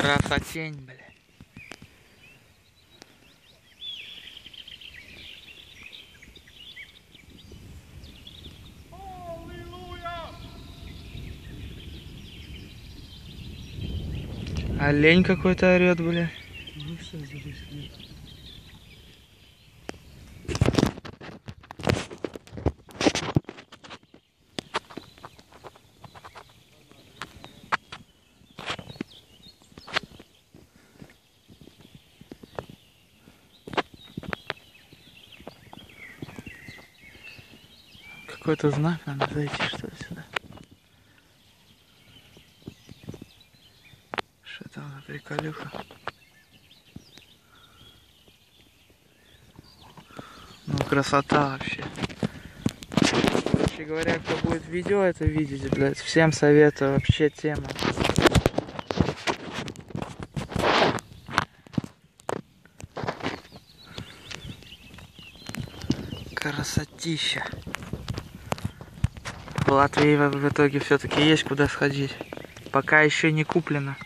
Красотень, бля. Олень какой-то орет, бля. Какой-то знак, надо зайти что ли сюда. Что там за приколюха? Ну красота вообще. Короче говоря, кто будет видео это видеть, блядь, всем советую, вообще тема. Красотища. Латвии в итоге все-таки есть куда сходить. Пока еще не куплено.